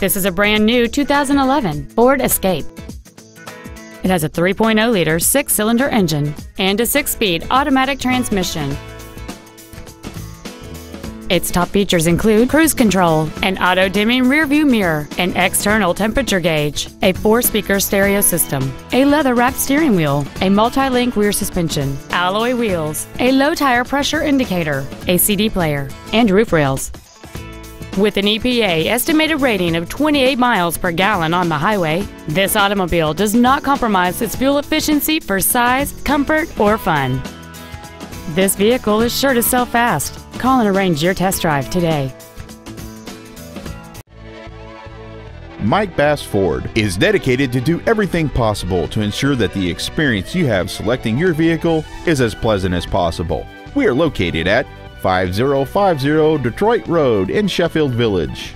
This is a brand new 2011 Ford Escape. It has a 3.0-liter six-cylinder engine and a six-speed automatic transmission. Its top features include cruise control, an auto-dimming rearview mirror, an external temperature gauge, a four-speaker stereo system, a leather-wrapped steering wheel, a multi-link rear suspension, alloy wheels, a low tire pressure indicator, a CD player, and roof rails. With an EPA estimated rating of 28 miles per gallon on the highway, this automobile does not compromise its fuel efficiency for size, comfort, or fun. This vehicle is sure to sell fast. Call and arrange your test drive today. Mike Bass Ford is dedicated to do everything possible to ensure that the experience you have selecting your vehicle is as pleasant as possible. We are located at 5050 Detroit Road in Sheffield Village.